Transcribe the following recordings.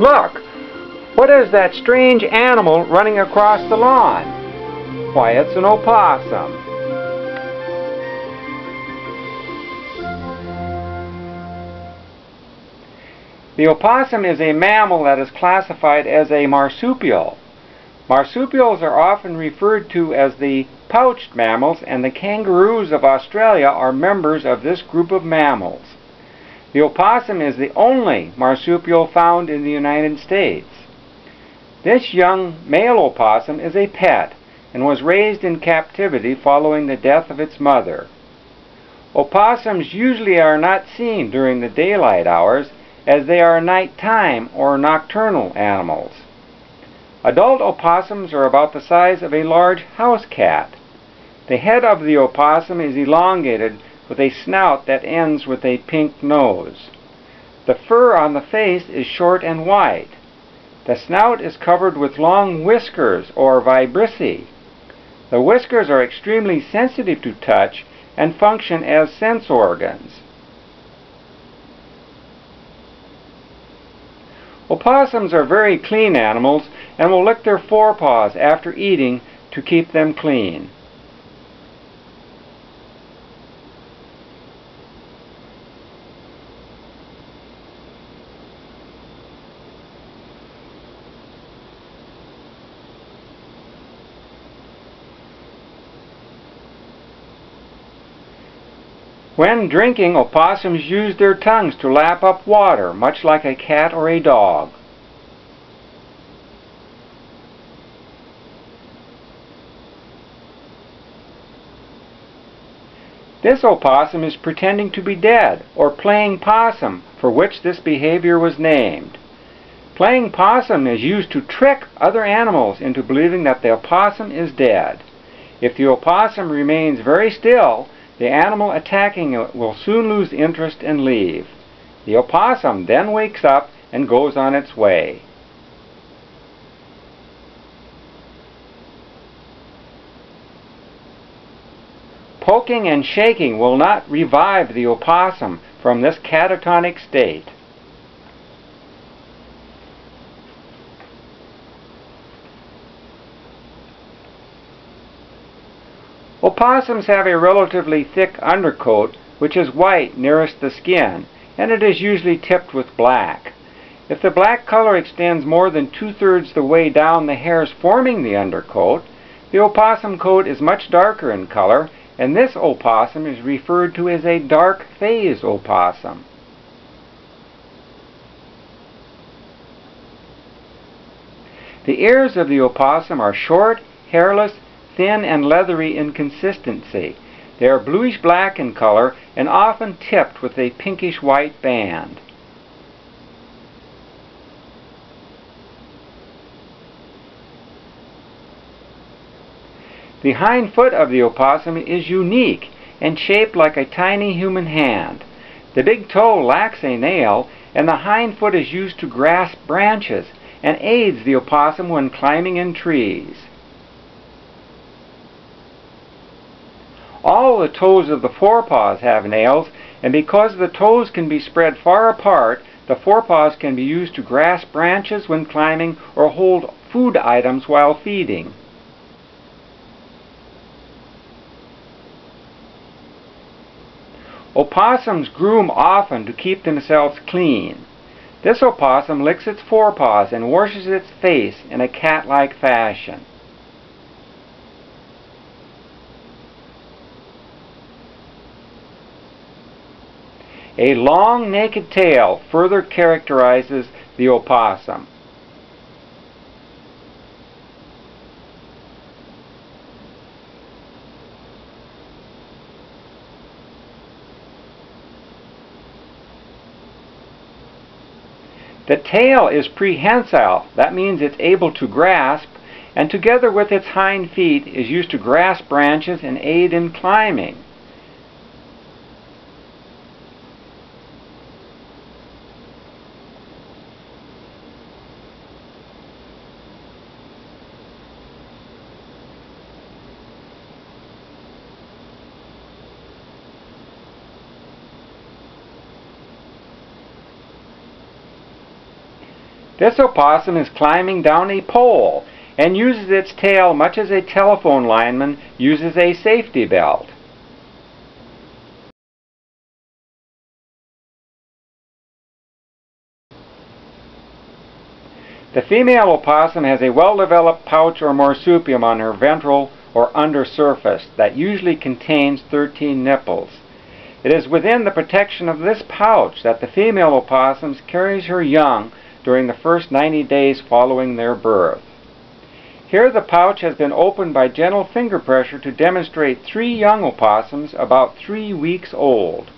Look! What is that strange animal running across the lawn? Why, it's an opossum. The opossum is a mammal that is classified as a marsupial. Marsupials are often referred to as the pouched mammals, and the kangaroos of Australia are members of this group of mammals. The opossum is the only marsupial found in the United States. This young male opossum is a pet and was raised in captivity following the death of its mother. Opossums usually are not seen during the daylight hours as they are nighttime or nocturnal animals. Adult opossums are about the size of a large house cat. The head of the opossum is elongated with a snout that ends with a pink nose. The fur on the face is short and white. The snout is covered with long whiskers or vibrissae. The whiskers are extremely sensitive to touch and function as sense organs. Opossums are very clean animals and will lick their forepaws after eating to keep them clean. When drinking, opossums use their tongues to lap up water, much like a cat or a dog. This opossum is pretending to be dead, or playing possum, for which this behavior was named. Playing possum is used to trick other animals into believing that the opossum is dead. If the opossum remains very still, the animal attacking it will soon lose interest and leave. The opossum then wakes up and goes on its way. Poking and shaking will not revive the opossum from this catatonic state. Opossums have a relatively thick undercoat which is white nearest the skin, and it is usually tipped with black. If the black color extends more than two-thirds the way down the hairs forming the undercoat, the opossum coat is much darker in color, and this opossum is referred to as a dark phase opossum. The ears of the opossum are short, hairless, thin and leathery in consistency. They are bluish black in color and often tipped with a pinkish white band. The hind foot of the opossum is unique and shaped like a tiny human hand. The big toe lacks a nail, and the hind foot is used to grasp branches and aids the opossum when climbing in trees. All the toes of the forepaws have nails, and because the toes can be spread far apart, the forepaws can be used to grasp branches when climbing or hold food items while feeding. Opossums groom often to keep themselves clean. This opossum licks its forepaws and washes its face in a cat-like fashion. A long naked tail further characterizes the opossum. The tail is prehensile. That means it's able to grasp, and together with its hind feet is used to grasp branches and aid in climbing. This opossum is climbing down a pole and uses its tail much as a telephone lineman uses a safety belt. The female opossum has a well-developed pouch or marsupium on her ventral or undersurface that usually contains 13 nipples. It is within the protection of this pouch that the female opossum carries her young during the first 90 days following their birth. Here the pouch has been opened by gentle finger pressure to demonstrate three young opossums about three weeks old.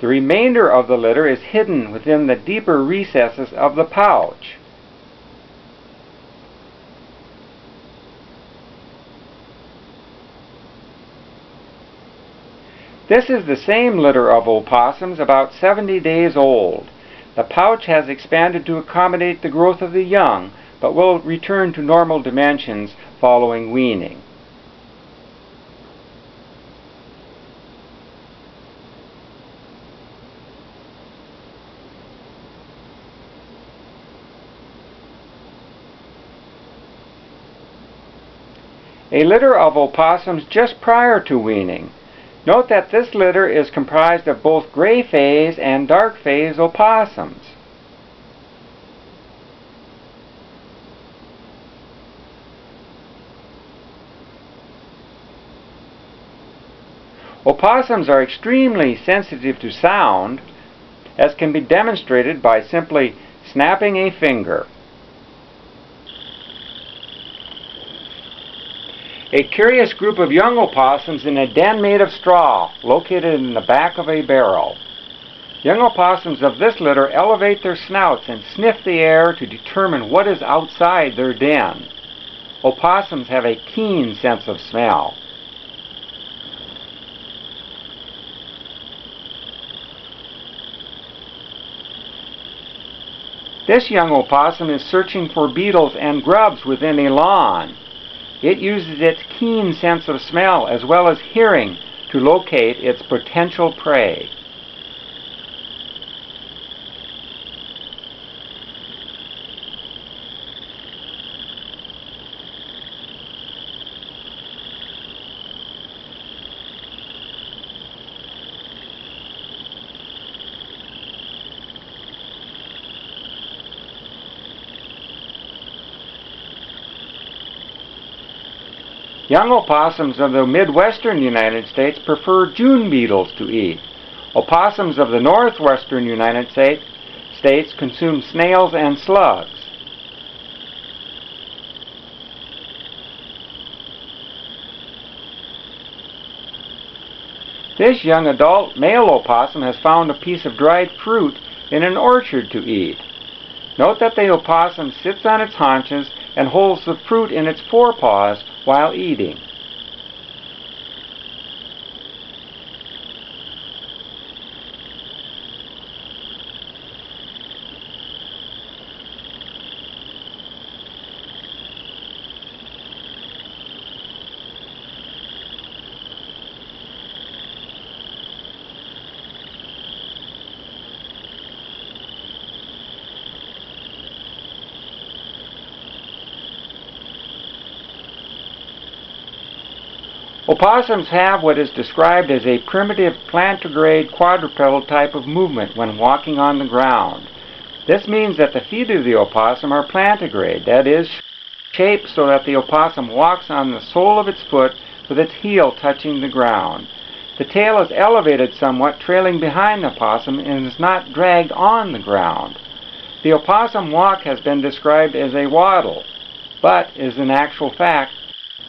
The remainder of the litter is hidden within the deeper recesses of the pouch. This is the same litter of opossums about 70 days old. The pouch has expanded to accommodate the growth of the young, but will return to normal dimensions following weaning. A litter of opossums just prior to weaning. Note that this litter is comprised of both gray phase and dark phase opossums. Opossums are extremely sensitive to sound, as can be demonstrated by simply snapping a finger. A curious group of young opossums in a den made of straw, located in the back of a barrel. Young opossums of this litter elevate their snouts and sniff the air to determine what is outside their den. Opossums have a keen sense of smell. This young opossum is searching for beetles and grubs within a lawn. It uses its keen sense of smell as well as hearing to locate its potential prey. Young opossums of the midwestern United States prefer June beetles to eat. Opossums of the northwestern United States, consume snails and slugs. This young adult male opossum has found a piece of dried fruit in an orchard to eat. Note that the opossum sits on its haunches and holds the fruit in its forepaws while eating. Opossums have what is described as a primitive plantigrade quadrupedal type of movement when walking on the ground. This means that the feet of the opossum are plantigrade, that is, shaped so that the opossum walks on the sole of its foot with its heel touching the ground. The tail is elevated somewhat, trailing behind the opossum, and is not dragged on the ground. The opossum walk has been described as a waddle, but is in actual fact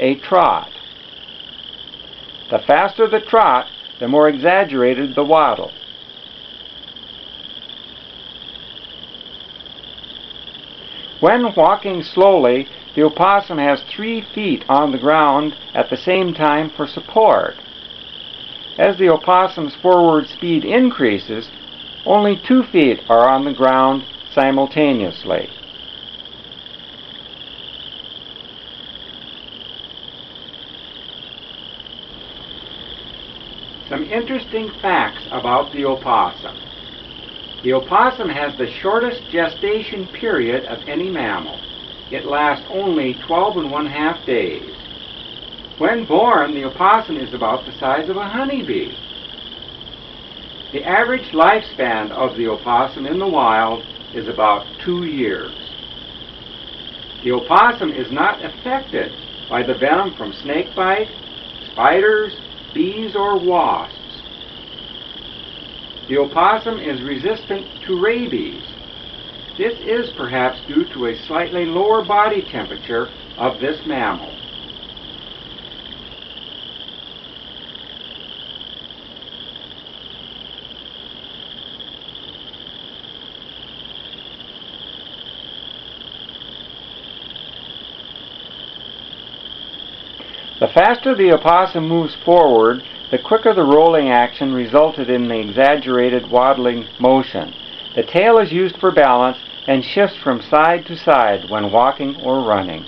a trot. The faster the trot, the more exaggerated the waddle. When walking slowly, the opossum has three feet on the ground at the same time for support. As the opossum's forward speed increases, only two feet are on the ground simultaneously. Some interesting facts about the opossum. The opossum has the shortest gestation period of any mammal. It lasts only 12 and one half days. When born, the opossum is about the size of a honeybee. The average lifespan of the opossum in the wild is about two years. The opossum is not affected by the venom from snakebite, spiders, bees, or wasps. The opossum is resistant to rabies. This is perhaps due to a slightly lower body temperature of this mammal. The faster the opossum moves forward, the quicker the rolling action resulted in the exaggerated waddling motion. The tail is used for balance and shifts from side to side when walking or running.